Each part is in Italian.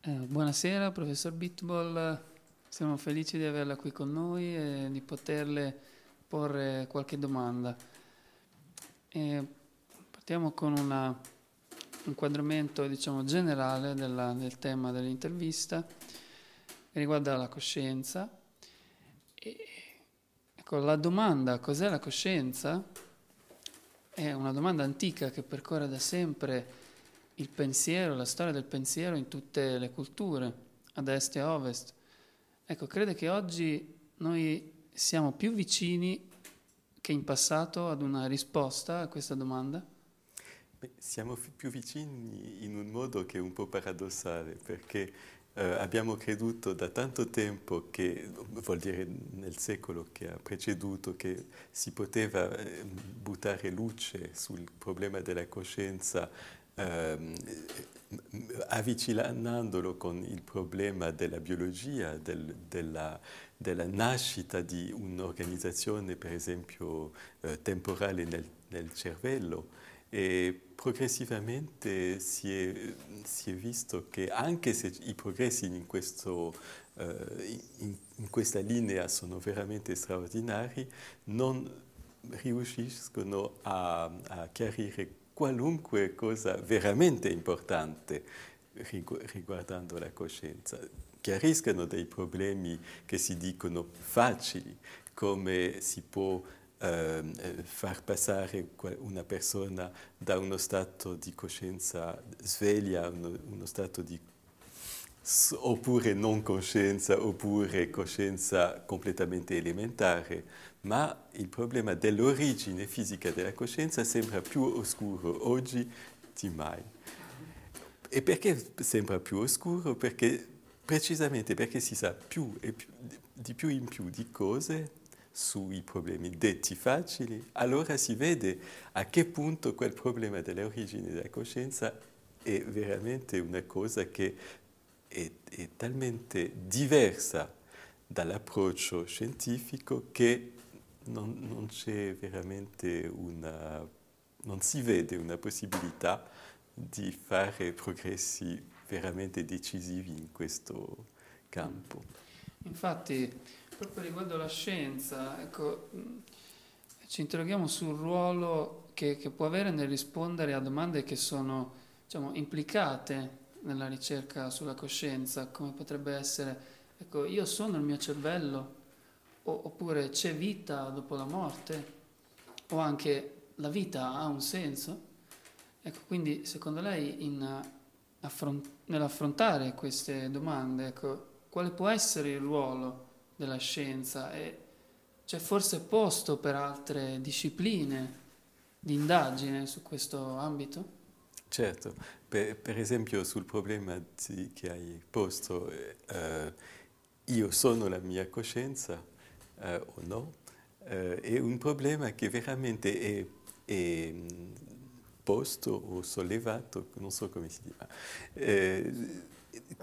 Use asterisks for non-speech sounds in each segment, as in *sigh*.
Eh, buonasera, professor Bitball. Siamo felici di averla qui con noi e di poterle porre qualche domanda. E partiamo con un inquadramento diciamo, generale della, del tema dell'intervista che riguarda la coscienza. E, ecco, la domanda cos'è la coscienza è una domanda antica che percorre da sempre il pensiero, la storia del pensiero in tutte le culture, ad est e a ovest. Ecco, crede che oggi noi siamo più vicini che in passato ad una risposta a questa domanda? Beh, siamo più vicini in un modo che è un po' paradossale, perché eh, abbiamo creduto da tanto tempo che, vuol dire nel secolo che ha preceduto, che si poteva eh, buttare luce sul problema della coscienza ehm, avvicinandolo con il problema della biologia, del, della, della, nascita di un'organizzazione, per esempio, eh, temporale nel, nel, cervello. E progressivamente si è, si è, visto che anche se i progressi in, questo, eh, in, in questa linea sono veramente straordinari, non riusciscono a, a chiarire qualunque cosa veramente importante riguardando la coscienza. Chiariscano dei problemi che si dicono facili, come si può eh, far passare una persona da uno stato di coscienza sveglia a uno, uno stato di oppure non coscienza oppure coscienza completamente elementare, ma il problema dell'origine fisica della coscienza sembra più oscuro oggi di mai. E perché sembra più oscuro? Perché precisamente perché si sa più e più, di più in più di cose sui problemi detti facili, allora si vede a che punto quel problema dell'origine della coscienza è veramente una cosa che è, è talmente diversa dall'approccio scientifico che non, non c'è veramente una, non si vede una possibilità di fare progressi veramente decisivi in questo campo. Infatti, proprio riguardo alla scienza, ecco, ci interroghiamo sul ruolo che, che, può avere nel rispondere a domande che sono diciamo, implicate nella ricerca sulla coscienza, come potrebbe essere, ecco, io sono il mio cervello, oppure c'è vita dopo la morte, o anche la vita ha un senso. Ecco, quindi secondo lei in, affront- nell'affrontare queste domande, ecco, quale può essere il ruolo della scienza? E c'è forse posto per altre discipline di indagine su questo ambito? Certo, per, per esempio sul problema che hai posto, eh, io sono la mia coscienza eh, o no, eh, è un problema che veramente è, è, posto o sollevato, non so come si dice, eh,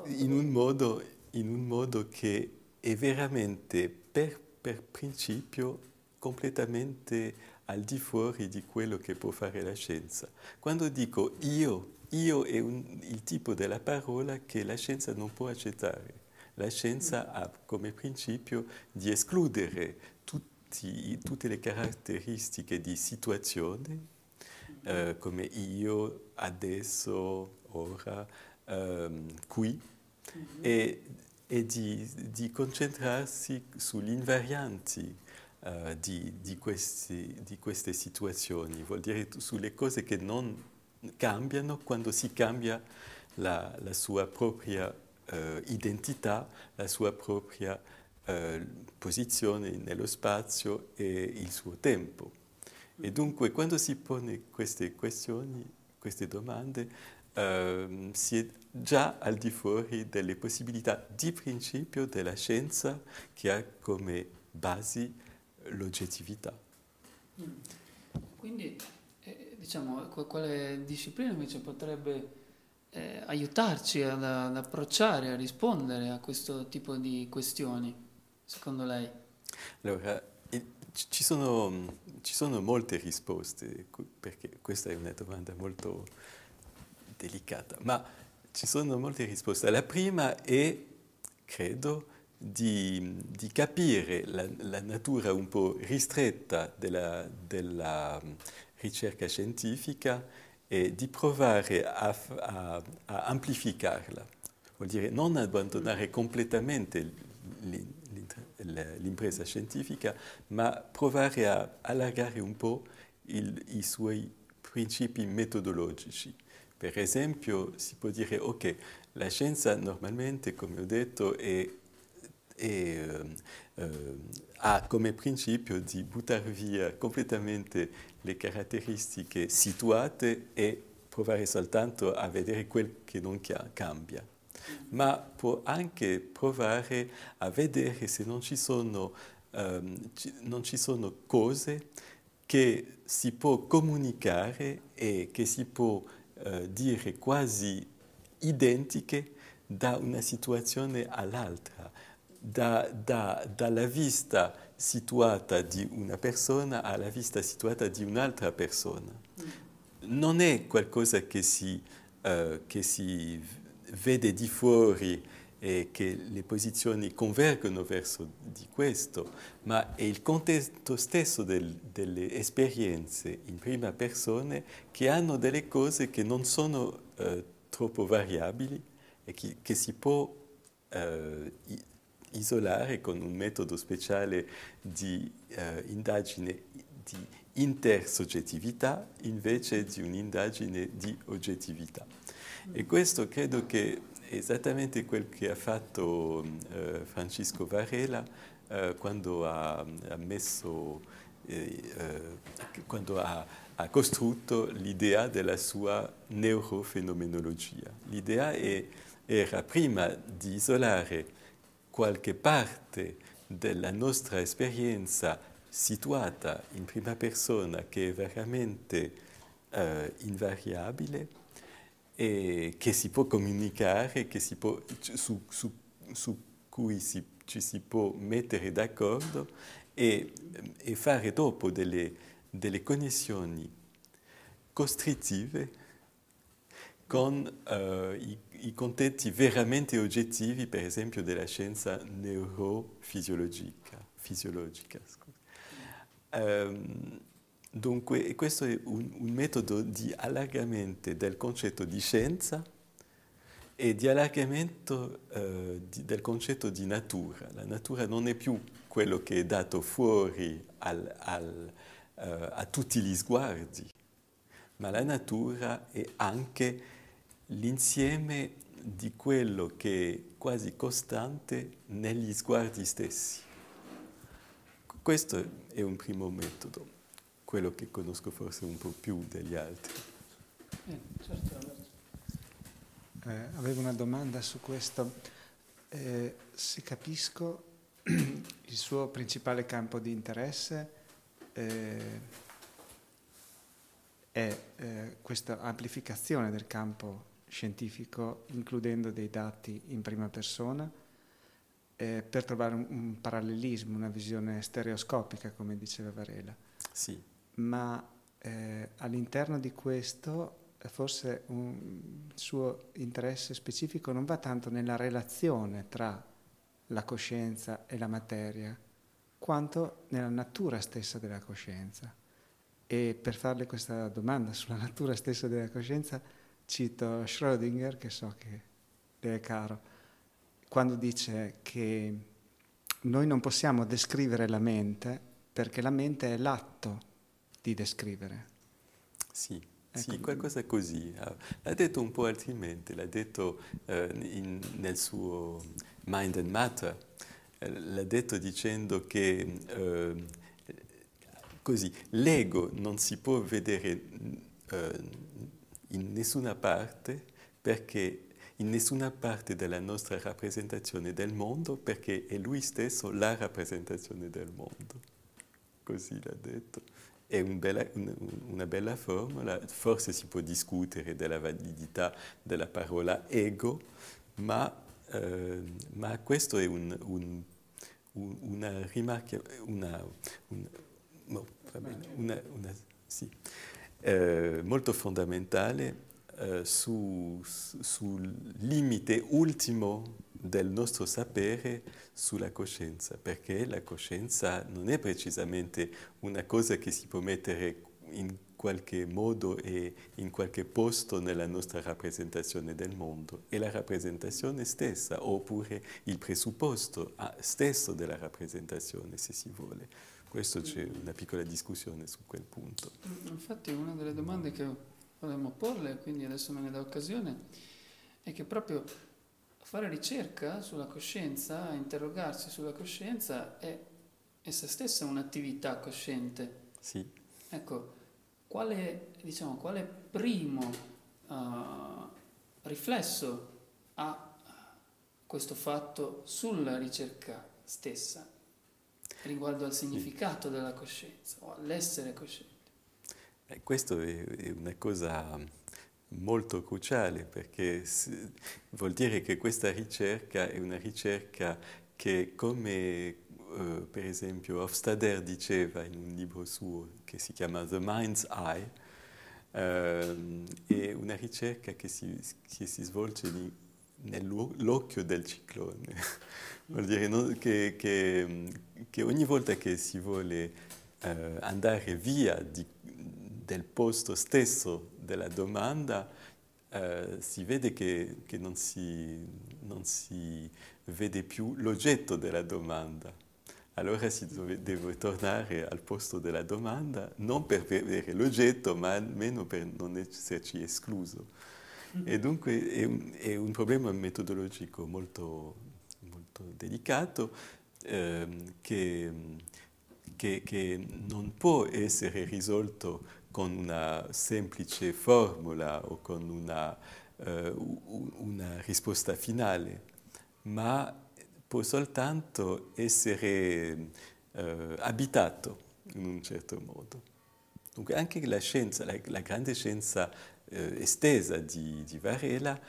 in, un modo, in un modo che è veramente per, per principio completamente al di fuori di quello che può fare la scienza. Quando dico io, io è un, il tipo della parola che la scienza non può accettare. La scienza ha come principio di escludere tutti, tutte le caratteristiche di situazione, eh, come io, adesso, ora, ehm, qui, e, e di, di concentrarsi sugli invarianti uh, di, di, questi, di, queste situazioni, vuol dire sulle cose che non cambiano quando si cambia la, la sua propria uh, identità, la sua propria uh, posizione nello spazio e il suo tempo. E dunque quando si pone queste questioni, queste domande, uh, si è già al di fuori delle possibilità di principio della scienza che ha come basi l'oggettività. Quindi, eh, diciamo, quale disciplina invece potrebbe eh, aiutarci ad, ad, approcciare, a rispondere a questo tipo di questioni, secondo lei? Allora, ci sono, ci sono molte risposte, perché questa è una domanda molto delicata, ma ci sono molte risposte. La prima è, credo, di, di capire la, la, natura un po' ristretta della, della ricerca scientifica e di provare a, a, a amplificarla. Vuol dire non abbandonare completamente l'impresa scientifica, ma provare a allargare un po' il, i suoi principi metodologici. Per esempio si può dire, ok, la scienza normalmente, come ho detto, è, è, eh, ha come principio di buttare via completamente le caratteristiche situate e provare soltanto a vedere quel che non cambia. Ma può anche provare a vedere se non ci sono, um, ci, non ci sono cose che si può comunicare e che si può uh, dire quasi identiche da una situazione all'altra, da, da, dalla vista situata di una persona alla vista situata di un'altra persona. Mm. Non è qualcosa che si, uh, che si vede di fuori e che le posizioni convergono verso di questo, ma è il contesto stesso del, delle esperienze in prima persona che hanno delle cose che non sono eh, troppo variabili e che, che si può eh, isolare con un metodo speciale di eh, indagine di intersoggettività invece di un'indagine di oggettività. E questo credo che è esattamente quel che ha fatto eh, Francisco Varela eh, quando ha, ha messo, eh, eh quando ha, ha costruito l'idea della sua neurofenomenologia. L'idea era prima di isolare qualche parte della nostra esperienza situata in prima persona che è veramente eh, invariabile e che si può comunicare, si può, su, su, su, cui si, ci si può mettere d'accordo e, e, fare dopo delle, delle connessioni costrittive con uh, i, i, contenti veramente oggettivi, per esempio della scienza neurofisiologica. Fisiologica, um, Dunque questo è un, un, metodo di allargamento del concetto di scienza e di allargamento eh, di, del concetto di natura. La natura non è più quello che è dato fuori al, al, eh, a tutti gli sguardi, ma la natura è anche l'insieme di quello che è quasi costante negli sguardi stessi. Questo è un primo metodo quello che conosco forse un po' più degli altri. Eh, certo. eh, avevo una domanda su questo. Eh, se capisco, *clears throat* il suo principale campo di interesse eh, è eh, questa amplificazione del campo scientifico, includendo dei dati in prima persona, eh, per trovare un, un parallelismo, una visione stereoscopica, come diceva Varela. Sì ma eh, all'interno di questo forse un suo interesse specifico non va tanto nella relazione tra la coscienza e la materia, quanto nella natura stessa della coscienza. E per farle questa domanda sulla natura stessa della coscienza, cito Schrödinger, che so che le è caro, quando dice che noi non possiamo descrivere la mente perché la mente è l'atto di descrivere. Sì, ecco. sì qualcosa così. L'ha detto un po' altrimenti, l'ha detto eh, in, nel suo Mind and Matter, eh, l'ha detto dicendo che eh, così l'ego non si può vedere eh, in nessuna parte perché in nessuna parte della nostra rappresentazione del mondo perché è lui stesso la rappresentazione del mondo. Così l'ha detto. È un bella, un, una bella formula, forse si può discutere della validità della parola ego, ma, eh, ma questo è un, un, una rimarca, una, no, bene, una sì, eh, molto fondamentale eh, su, sul limite ultimo del nostro sapere sulla coscienza, perché la coscienza non è precisamente una cosa che si può mettere in qualche modo e in qualche posto nella nostra rappresentazione del mondo, è la rappresentazione stessa, oppure il presupposto ah, stesso della rappresentazione, se si vuole. Questo c'è una piccola discussione su quel punto. Infatti una delle domande che vorremmo porle, quindi adesso me ne dà occasione, è che proprio fare ricerca sulla coscienza, interrogarsi sulla coscienza è essa stessa un'attività cosciente. Sì. Ecco, quale, diciamo, quale primo uh, riflesso ha questo fatto sulla ricerca stessa riguardo al significato della coscienza o all'essere cosciente? Eh, questo è, una cosa molto cruciale perché vuol dire che questa ricerca è una ricerca che come Uh, per esempio Hofstadter diceva in un libro suo che si chiama The Mind's Eye, uh, è una ricerca che si, che si svolge nell'occhio del ciclone. *laughs* Vuol dire no, che, che, che, ogni volta che si vuole uh, andare via di, del posto stesso della domanda, si vede che, non si, non si vede più l'oggetto della domanda allora si deve, deve, tornare al posto della domanda, non per vedere l'oggetto, ma almeno per non esserci escluso. Mm-hmm. E dunque è un, è un problema metodologico molto, molto delicato ehm, che, che, che non può essere risolto con una semplice formula o con una, uh, una risposta finale, ma può soltanto essere eh, abitato in un certo modo. Dunque anche la scienza, la, la grande scienza eh, estesa di, di, Varela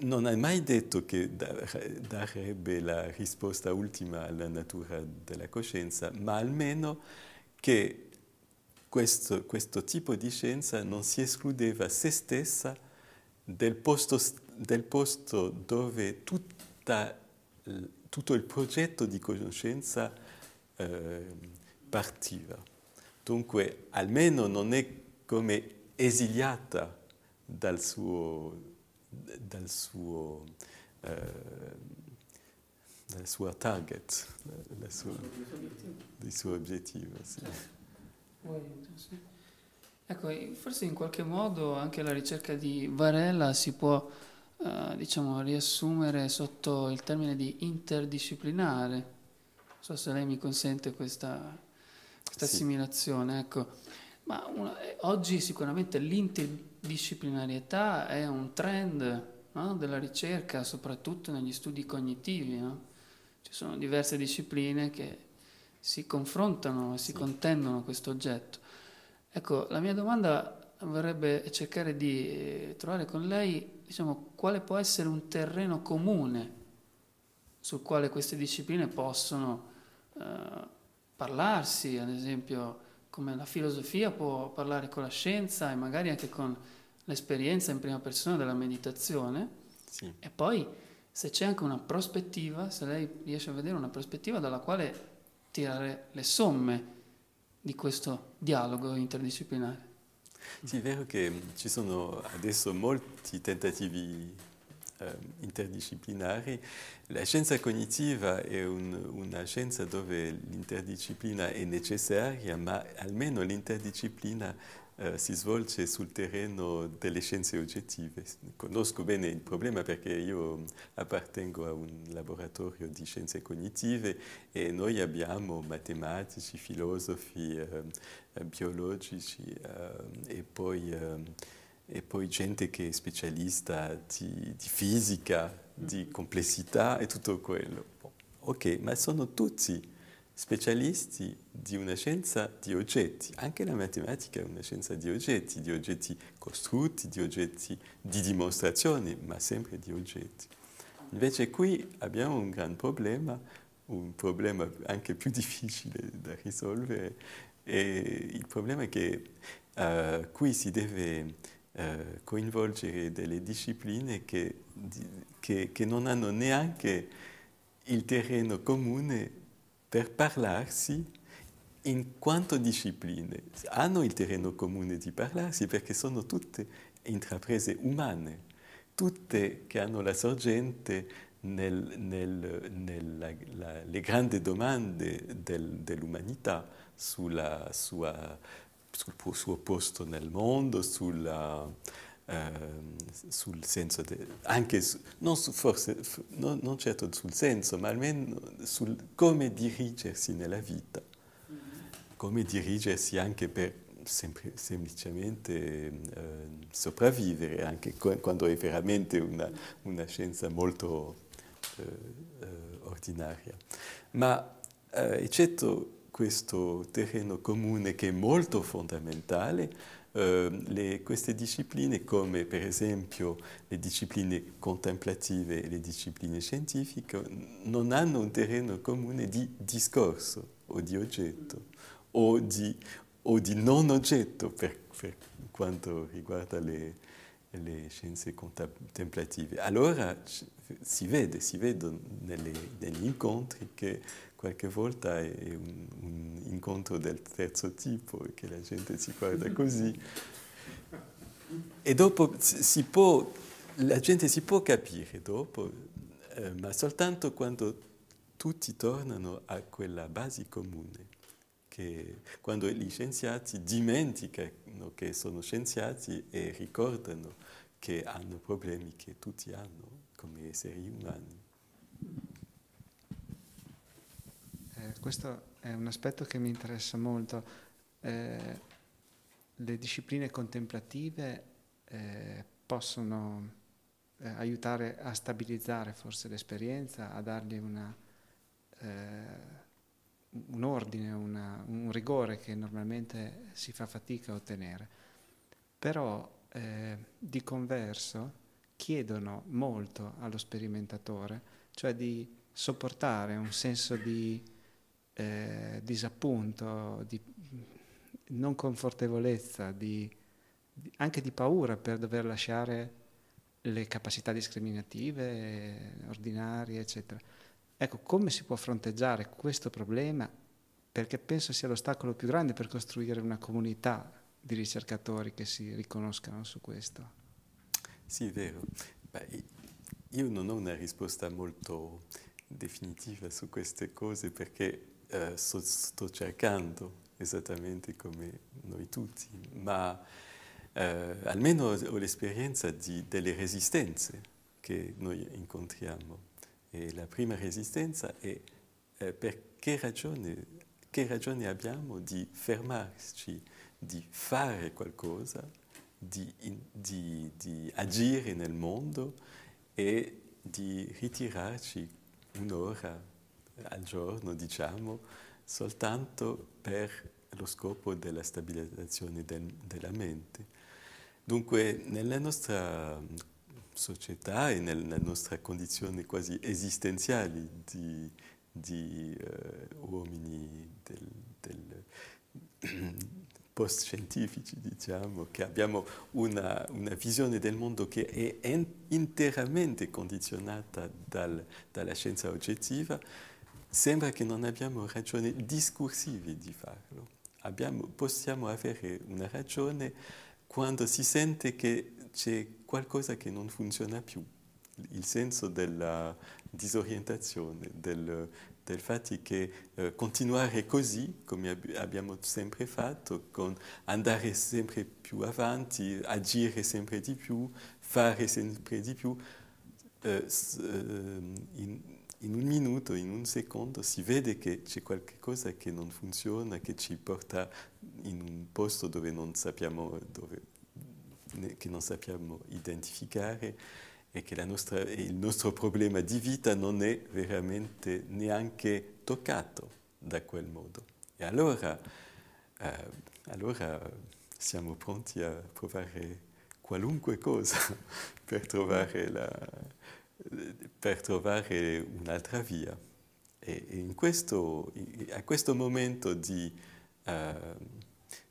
non ha mai detto che darebbe la risposta ultima alla natura della coscienza, ma almeno che questo, questo tipo di scienza non si escludeva se stessa del posto, del posto dove tutta tutto il progetto di conoscenza eh, partiva. Dunque, almeno non è come esiliata dal suo, dal suo, eh, dal suo target, dal suo, del suo obiettivo. Sì. Ecco, forse in qualche modo anche la ricerca di Varela si può eh, diciamo, riassumere sotto il termine di interdisciplinare. Non so se lei mi consente questa, questa sì. assimilazione. Ecco. Ma una, eh, oggi sicuramente l'interdisciplinarietà è un trend no? della ricerca, soprattutto negli studi cognitivi. No? Ci sono diverse discipline che si confrontano e si sì. contendono questo oggetto. Ecco, la mia domanda vorrebbe cercare di eh, trovare con lei diciamo, quale può essere un terreno comune sul quale queste discipline possono eh, parlarsi, ad esempio come la filosofia può parlare con la scienza e magari anche con l'esperienza in prima persona della meditazione. Sì. E poi se c'è anche una prospettiva, se lei riesce a vedere una prospettiva dalla quale tirare le somme di questo dialogo interdisciplinare. Sì, è vero che ci sono adesso molti tentativi eh, interdisciplinari. La scienza cognitiva è un, una scienza dove l'interdisciplina è necessaria, ma almeno l'interdisciplina eh, si svolge sul terreno delle scienze oggettive. Conosco bene il problema perché io appartengo a un laboratorio di scienze cognitive e noi abbiamo matematici, filosofi, eh, biologici eh, e poi eh, e poi gente che è specialista di, di, fisica, di complessità e tutto quello. Ok, ma sono tutti specialisti di una scienza di oggetti. Anche la matematica è una scienza di oggetti, di oggetti costruiti, di oggetti di dimostrazione, ma sempre di oggetti. Invece qui abbiamo un gran problema, un problema anche più *laughs* difficile da risolvere, e il problema è che uh, qui si deve eh, coinvolgere delle discipline che, che, che non hanno neanche il terreno comune per parlarsi in quanto discipline. Hanno il terreno comune di parlarsi perché sono tutte intraprese umane, tutte che hanno la sorgente nelle nel, nel, grandi domande del, dell'umanità sulla sua, sul suo posto nel mondo, sulla, sul senso, de, anche su, non, su, forse, non, non, certo sul senso, ma almeno sul come dirigersi nella vita, come dirigersi anche per sempre, semplicemente eh, sopravvivere, anche quando è veramente una, una scienza molto eh, eh, ordinaria. Ma eh, eccetto questo terreno comune che è molto fondamentale, le, queste discipline come per esempio le discipline contemplative e le discipline scientifiche non hanno un terreno comune di discorso o di oggetto o di, o di non oggetto per, per quanto riguarda le, le scienze contemplative. Allora si vede, si nelle, negli incontri che qualche volta è un, un, incontro del terzo tipo che la gente si guarda così. E dopo si può, la gente si può capire dopo, eh, ma soltanto quando tutti tornano a quella base comune, che quando gli scienziati dimenticano che sono scienziati e ricordano che hanno problemi che tutti hanno come esseri umani. Questo è un aspetto che mi interessa molto. Eh, le discipline contemplative eh, possono eh, aiutare a stabilizzare forse l'esperienza, a dargli una, eh, un ordine, una, un rigore che normalmente si fa fatica a ottenere. Però eh, di converso chiedono molto allo sperimentatore, cioè di sopportare un senso di eh, disappunto, di non confortevolezza, di, di, anche di paura per dover lasciare le capacità discriminative, ordinarie, eccetera. Ecco, come si può fronteggiare questo problema? Perché penso sia l'ostacolo più grande per costruire una comunità di ricercatori che si riconoscano su questo. Sì, vero. Beh, io non ho una risposta molto definitiva su queste cose perché eh, so, sto cercando esattamente come noi tutti, ma eh, almeno ho l'esperienza delle resistenze che noi incontriamo. E la prima resistenza è eh, per che ragione, che ragione abbiamo di fermarci di fare qualcosa, di, di, di agire nel mondo e di ritirarci un'ora al giorno, diciamo, soltanto per lo scopo della stabilizzazione del, della mente. Dunque, nella nostra società e nelle nostre condizioni quasi esistenziali di, di uh, uomini del, del *clears throat* post-scientifici, diciamo, che abbiamo una, una, visione del mondo che è interamente condizionata dal, dalla scienza oggettiva, sembra che non abbiamo ragioni discorsive di farlo. Abbiamo, possiamo avere una ragione quando si sente che c'è qualcosa che non funziona più, il senso della disorientazione, del, del fatto che eh, continuare così, come ab- abbiamo sempre fatto, con andare sempre più avanti, agire sempre di più, fare sempre di più, eh, eh, in, in, un minuto, in un secondo, si vede che c'è qualcosa che non funziona, che ci porta in un posto dove non sappiamo, dove, che non sappiamo identificare e che nostra, il nostro problema di vita non è veramente neanche toccato da quel modo. E allora, eh, allora siamo pronti a provare qualunque cosa *laughs* per trovare, la, per trovare un'altra via. E, in questo, a questo momento di, uh,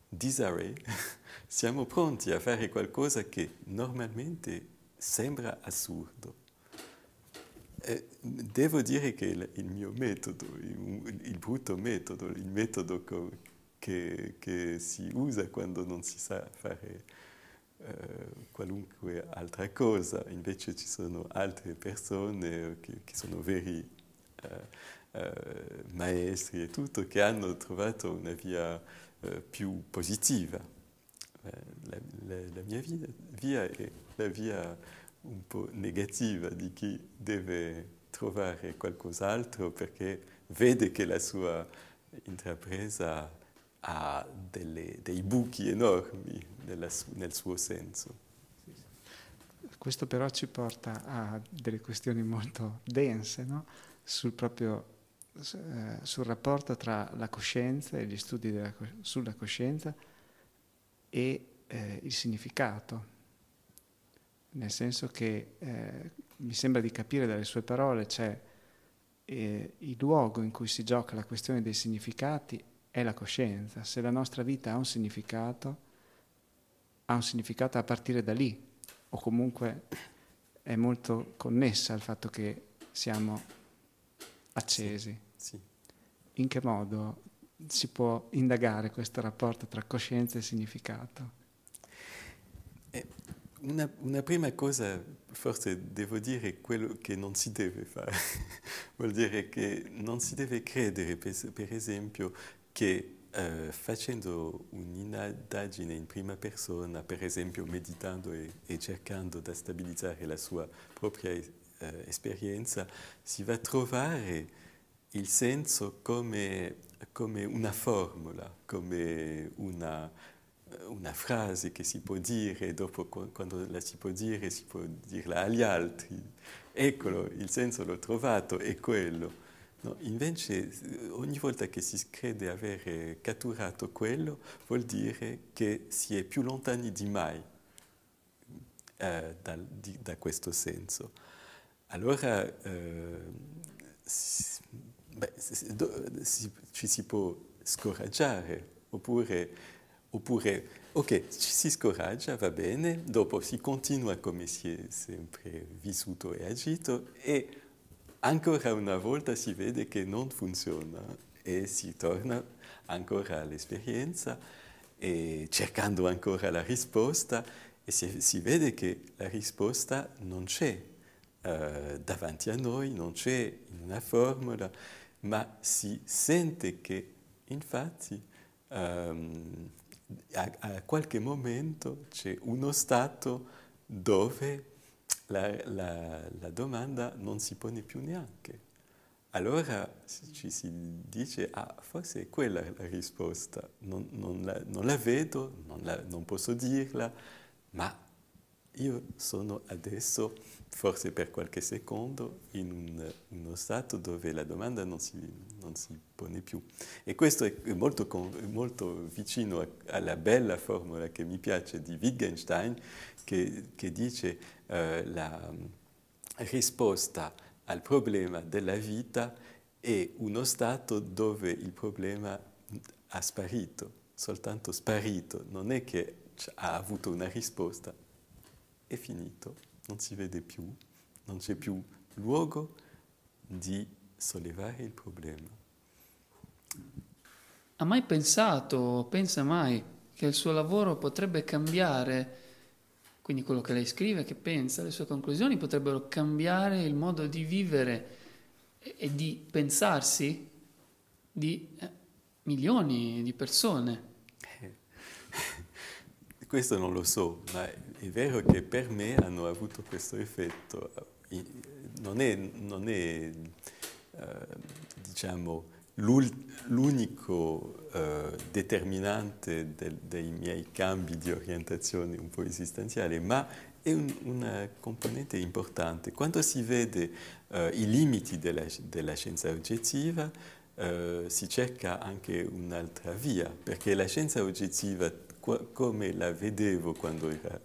disarray, *laughs* siamo pronti a fare qualcosa che normalmente sembra assurdo. Eh, devo dire che il, mio metodo, il, brutto metodo, il metodo che, che, si usa quando non si sa fare qualunque altra cosa, invece ci sono altre persone che, che sono veri eh, eh maestri e tutto, che hanno trovato una via eh, più positiva. Eh, la, la, la mia via, via è la via un po' negativa di chi deve trovare qualcos'altro perché vede che la sua intrapresa ha delle, dei buchi enormi nella, nel suo senso. Questo però ci porta a delle questioni molto dense no? sul, proprio, eh, sul rapporto tra la coscienza e gli studi della, sulla coscienza e eh, il significato nel senso che eh, mi sembra di capire dalle sue parole, cioè eh, il luogo in cui si gioca la questione dei significati è la coscienza. Se la nostra vita ha un significato, ha un significato a partire da lì, o comunque è molto connessa al fatto che siamo accesi. Sì, sì. In che modo si può indagare questo rapporto tra coscienza e significato? Eh, una, una, prima cosa, forse devo dire quello che non si deve fare, *laughs* vuol dire che non si deve credere, per, per esempio, che eh, facendo un'indagine in prima persona, per esempio meditando e, e cercando di stabilizzare la sua propria eh, esperienza, si va a trovare il senso come, come una formula, come una una frase che si può dire, dopo quando la si può dire si può dirla agli altri. Eccolo, il senso l'ho trovato, è quello. No, invece ogni volta che si crede avere catturato quello vuol dire che si è più lontani di mai eh, da, di, da, questo senso. Allora eh, si, beh, si, ci si può scoraggiare oppure Oppure, ok, ci si scoraggia, va bene, dopo si continua come si è sempre vissuto e agito e ancora una volta si vede che non funziona e si torna ancora all'esperienza e cercando ancora la risposta e si, si vede che la risposta non c'è uh, davanti a noi, non c'è in una formula, ma si sente che infatti um, a, a qualche momento c'è uno stato dove la, la, la, domanda non si pone più neanche. Allora ci si dice, ah, forse è quella la risposta, non, non, la, non la, vedo, non, non posso dirla, ma io sono adesso, forse per qualche secondo, in un, uno stato dove la domanda non si, non si pone più. E questo è molto, molto vicino alla bella formula che mi piace di Wittgenstein, che, che dice eh, la risposta al problema della vita è uno stato dove il problema ha sparito, soltanto sparito, non è che ha avuto una risposta, è finito, non si vede più, non c'è più luogo di sollevare il problema. Ha mai pensato, pensa mai, che il suo lavoro potrebbe cambiare, quindi quello che lei scrive, che pensa, le sue conclusioni potrebbero cambiare il modo di vivere e di pensarsi di eh, milioni di persone? Questo non lo so, ma è vero che per me hanno avuto questo effetto. Non è, non è eh, diciamo, l'unico eh, determinante del, dei miei cambi di orientazione un po' esistenziale, ma è un, una componente importante. Quando si vede eh, i limiti della, della scienza oggettiva, Uh, si cerca anche un'altra via, perché la scienza oggettiva come la vedevo quando era,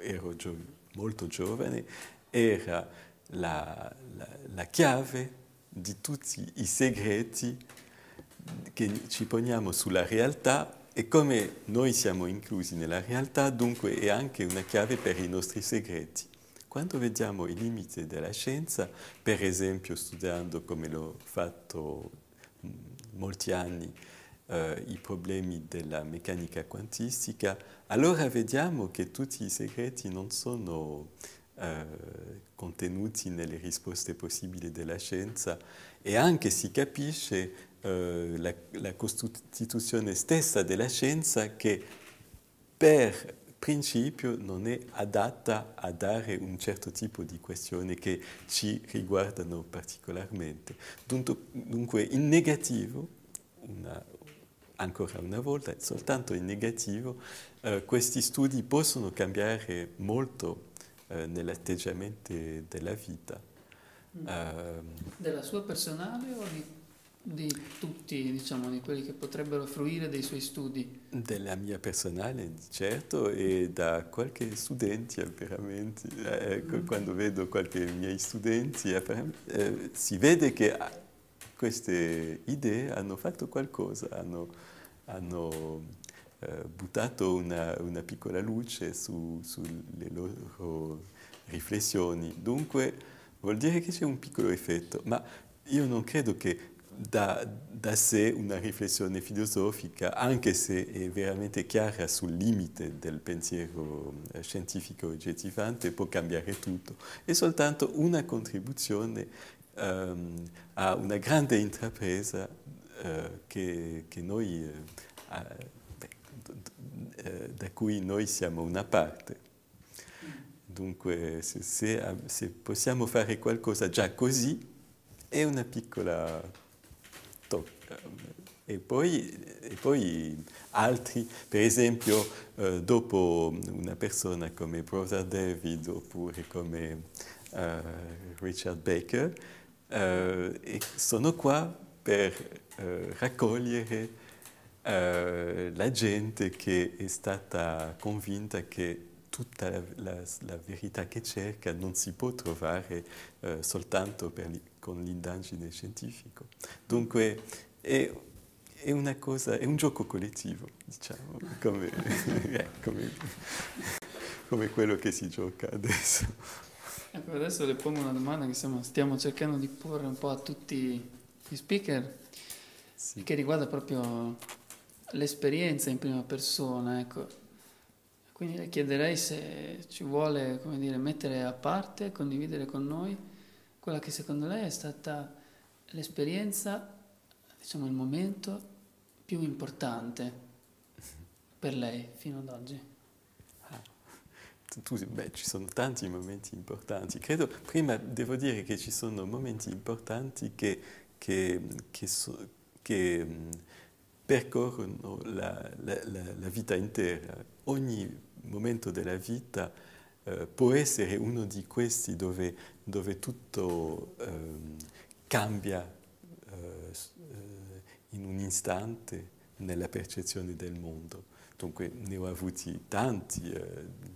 ero gio molto giovane, era la, la, la chiave di tutti i segreti che ci poniamo sulla realtà e come noi siamo inclusi nella realtà, dunque è anche una chiave per i nostri segreti. Quando vediamo i limiti della scienza, per esempio studiando come l'ho fatto molti anni, eh, i problemi della meccanica quantistica, allora vediamo che tutti i segreti non sono eh, contenuti nelle risposte possibili della scienza e anche si capisce eh, la, la costituzione stessa della scienza che per principio non è adatta a dare un certo tipo di questioni che ci riguardano particolarmente. Dunque, in negativo, una, ancora una volta, soltanto in negativo, eh, questi studi possono cambiare molto eh, nell'atteggiamento della vita. Mm. Uh, della sua personale o di di tutti, diciamo, di quelli che potrebbero fruire dei suoi studi? Della mia personale, certo, e da qualche studente, veramente. Eh, mm. Quando vedo qualche miei studenti, eh, si vede che queste idee hanno fatto qualcosa, hanno, hanno eh, buttato una, una, piccola luce su, sulle loro riflessioni. Dunque vuol dire che c'è un piccolo effetto, ma io non credo che da, da, sé una riflessione filosofica, anche se è veramente chiara sul limite del pensiero eh, scientifico oggettivante, può cambiare tutto. È soltanto una contribuzione um, a una grande intrapresa uh, che, che, noi, uh, beh, da cui noi siamo una parte. Dunque, se, se, se possiamo fare qualcosa già così, è una piccola e poi, e poi, altri, per esempio, eh, dopo una persona come Brother David oppure come eh, Richard Baker, eh, sono qua per eh, raccogliere eh, la gente che è stata convinta che tutta la, la, la, verità che cerca non si può trovare soltanto per, con l'indagine scientifica. Dunque è, è, cosa, è un gioco collettivo, diciamo, come, *laughs* eh, come, come, quello che si gioca adesso. Ecco, adesso le pongo una domanda che stiamo, stiamo cercando di porre un po' a tutti gli speaker, sì. che riguarda proprio l'esperienza in prima persona. Ecco quindi le chiederei se ci vuole dire, mettere a parte, condividere con noi quella che secondo lei è stata l'esperienza, diciamo il momento più importante per lei fino ad oggi. Tu, beh, ci sono tanti momenti importanti. Credo, prima devo dire che ci sono momenti importanti che, che, che, so, che percorrono la, la, la, la, vita intera. Ogni momento della vita eh, può essere uno di questi dove, dove tutto eh, cambia eh, in un istante nella percezione del mondo. Dunque ne ho avuti tanti eh,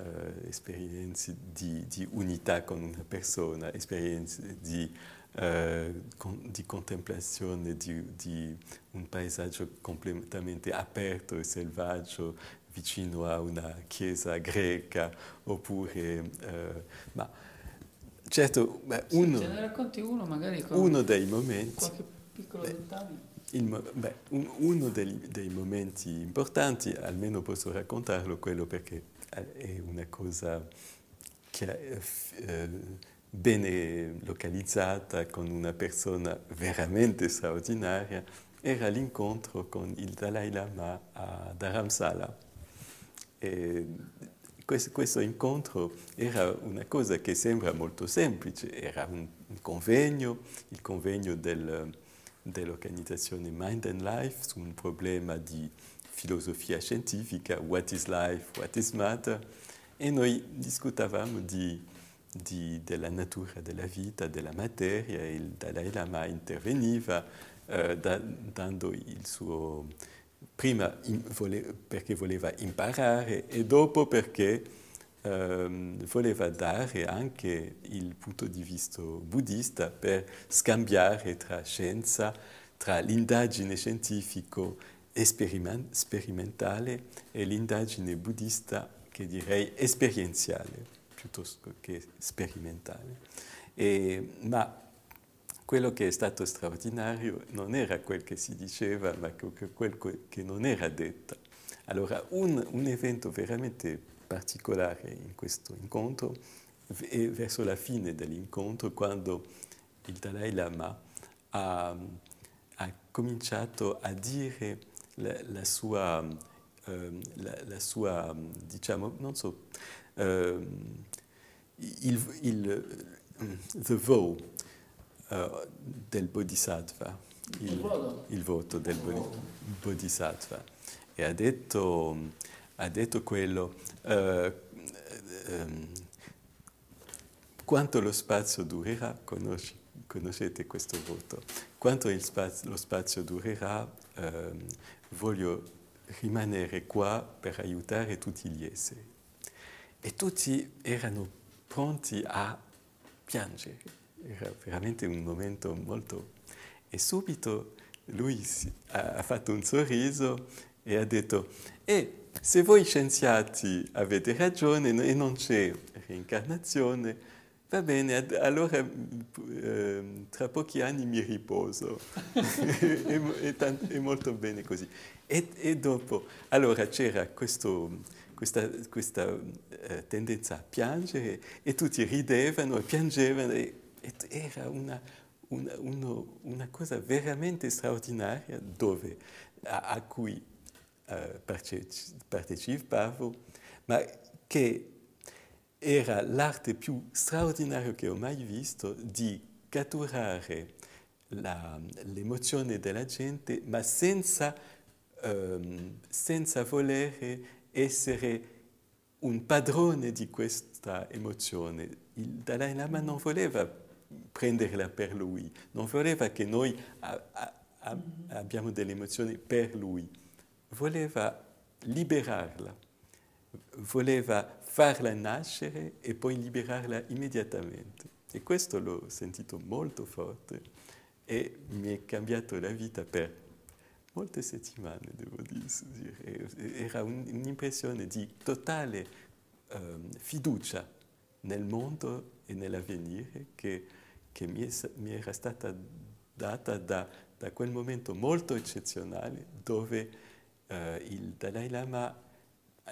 Uh, esperienze di, di, unità con una persona, esperienze di, uh, con, di contemplazione di, di, un paesaggio completamente aperto e selvaggio, vicino a una chiesa greca oppure... Eh, ma certo, beh, uno, sì, ce ne racconti uno magari con uno dei momenti... Qualche piccolo dettaglio? Il, beh, un, uno dei, dei, momenti importanti, almeno posso raccontarlo, quello perché è una cosa che è eh, bene localizzata con una persona veramente straordinaria, era l'incontro con il Dalai Lama a Dharamsala. E questo, questo, incontro era una cosa che sembra molto semplice, era un, un convegno, il convegno del, dell'organizzazione Mind and Life su un problema di filosofia scientifica, what is life, what is matter, e noi discutavamo di, di, della natura della vita, della materia, il Dalai Lama interveniva eh, da, dando il suo prima in, vole, perché voleva imparare e dopo perché ehm, voleva dare anche il punto di vista buddista per scambiare tra scienza, tra l'indagine scientifica sperimentale e l'indagine buddista che direi esperienziale piuttosto che sperimentale. E, ma quello che è stato straordinario non era quel che si diceva, ma quel che non era detto. Allora, un, un evento veramente particolare in questo incontro è verso la fine dell'incontro, quando il Dalai Lama ha, ha cominciato a dire la, la sua, uh, la, la, sua, diciamo, non so, uh, il, il the vow uh, del Bodhisattva, il, il, voto del Bodhisattva. E ha detto, ha detto quello, um, quanto lo spazio durerà, conosci, conoscete questo voto, quanto spazio, lo spazio durerà, um, voglio rimanere qua per aiutare tutti gli esseri. E tutti erano pronti a piangere. Era veramente un momento molto... E subito lui ha fatto un sorriso e ha detto, e se voi scienziati avete ragione e non c'è reincarnazione, va bene, allora eh, tra pochi anni mi riposo. è, è, è, molto bene così. E, e dopo, allora c'era questa, questa eh, tendenza a piangere e tutti ridevano e piangevano e, e era una, una, uno, una, cosa veramente straordinaria dove, a, a cui eh, partecipavo, ma che era l'arte più straordinaria che ho mai visto di catturare l'emozione della gente, ma senza, um, senza volere essere un padrone di questa emozione. Il Dalai Lama non voleva prenderla per lui, non voleva che noi a, a, a, abbiamo delle emozioni per lui, voleva liberarla, voleva farla nascere e poi liberarla immediatamente. E questo l'ho sentito molto forte e mi è cambiato la vita per molte settimane, devo dire. Era un'impressione di totale um, fiducia nel mondo e nell'avvenire che, che mi, è, mi, era stata data da, da, quel momento molto eccezionale dove uh, il Dalai Lama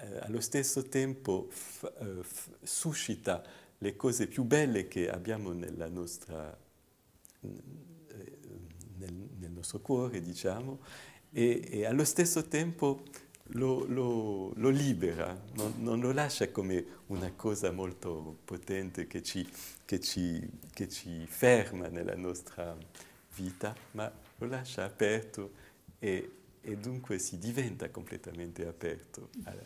eh, allo stesso tempo f- eh, f- suscita le cose più belle che abbiamo nostra, eh, nel, nel nostro cuore, diciamo, e, e, allo stesso tempo lo, lo, lo libera, non, non, lo lascia come una cosa molto potente che ci, che, ci, che ci ferma nella nostra vita, ma lo lascia aperto e e dunque si diventa completamente aperto eh,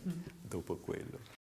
dopo quello.